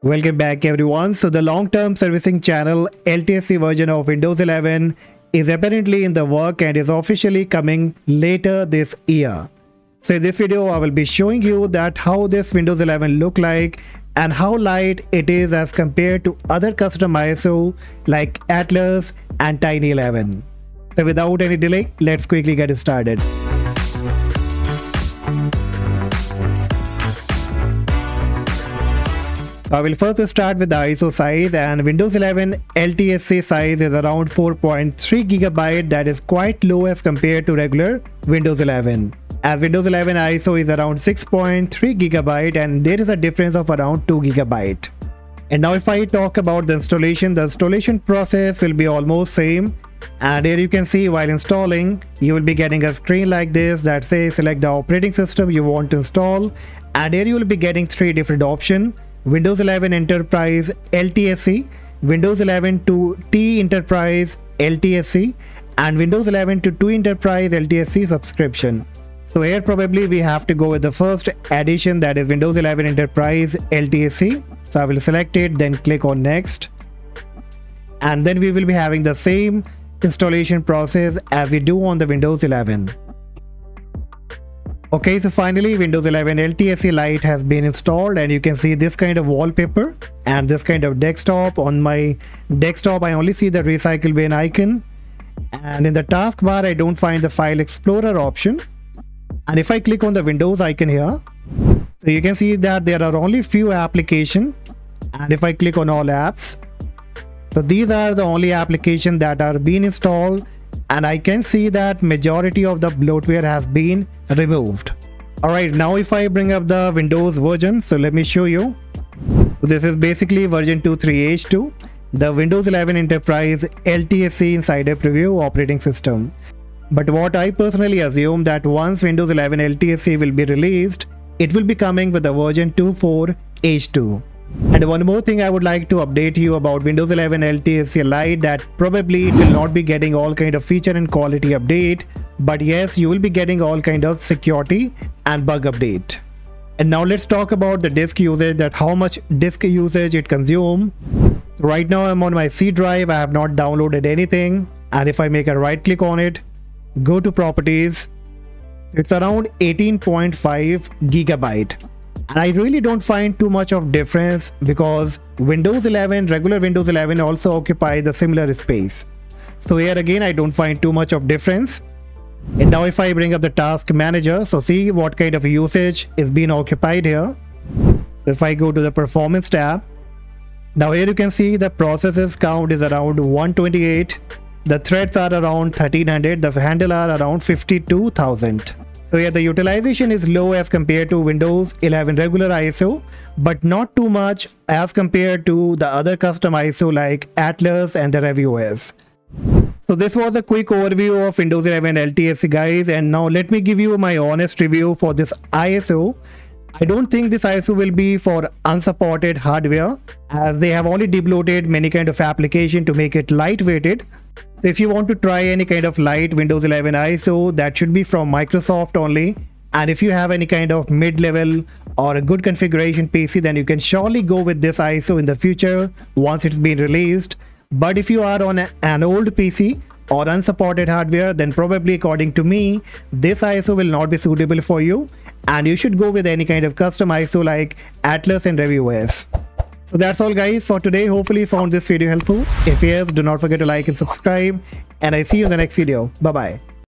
Welcome back everyone. So the long-term servicing channel LTSC version of Windows 11 is apparently in the work and is officially coming later this year. So in this video I will be showing you that how this Windows 11 look like and how light it is as compared to other custom ISO like Atlas and Tiny 11. So without any delay, let's quickly get started. Uh, I will first start with the ISO size and Windows 11 LTSC size is around 4.3 GB that is quite low as compared to regular Windows 11. As Windows 11 ISO is around 6.3 GB and there is a difference of around 2 GB. And now if I talk about the installation, the installation process will be almost same and here you can see while installing you will be getting a screen like this that says select the operating system you want to install and here you will be getting three different options Windows 11 Enterprise LTSC, Windows 11 to T Enterprise LTSC, and Windows 11 IoT Enterprise LTSC subscription. So here probably we have to go with the first addition that is Windows 11 Enterprise LTSC. So I will select it, then click on next. And then we will be having the same installation process as we do on the Windows 11. Okay, so finally Windows 11 LTSC Lite has been installed and you can see this kind of wallpaper and this kind of desktop. On my desktop, I only see the recycle bin icon and in the taskbar, I don't find the file explorer option. And if I click on the Windows icon here, so you can see that there are only few applications and if I click on all apps, so these are the only applications that are being installed and I can see that majority of the bloatware has been removed. Alright, now if I bring up the Windows version, so let me show you. So this is basically version 23H2, the Windows 11 Enterprise LTSC Insider Preview operating system. But what I personally assume that once Windows 11 LTSC will be released, it will be coming with the version 24H2. And one more thing I would like to update you about Windows 11 LTSC Lite that probably it will not be getting all kind of feature and quality update, but yes, you will be getting all kind of security and bug update. And now let's talk about the disk usage that how much disk usage it consume. right now I'm on my C drive, I have not downloaded anything. And if I make a right click on it, go to properties, it's around 18.5 gigabyte and I really don't find too much of difference because Windows 11, regular Windows 11 also occupy the similar space. So here again, I don't find too much of difference. And now if I bring up the task manager, so see what kind of usage is being occupied here. So if I go to the performance tab, now here you can see the processes count is around 128. The threads are around 1300. The handle are around 52,000. So yeah, the utilization is low as compared to Windows 11 regular ISO, but not too much as compared to the other custom ISO like Atlas and the RevOS. So this was a quick overview of Windows 11 LTSC guys and now let me give you my honest review for this ISO. I don't think this ISO will be for unsupported hardware as they have only debloated many kind of application to make it lightweighted if you want to try any kind of light Windows 11 ISO, that should be from Microsoft only. And if you have any kind of mid-level or a good configuration PC, then you can surely go with this ISO in the future once it's been released. But if you are on a, an old PC or unsupported hardware, then probably according to me, this ISO will not be suitable for you. And you should go with any kind of custom ISO like Atlas and RevOS. So that's all guys for today. Hopefully you found this video helpful. If yes, do not forget to like and subscribe. And I see you in the next video. Bye-bye.